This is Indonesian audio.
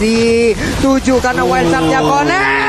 di tujuh karena wild shotnya connect oh.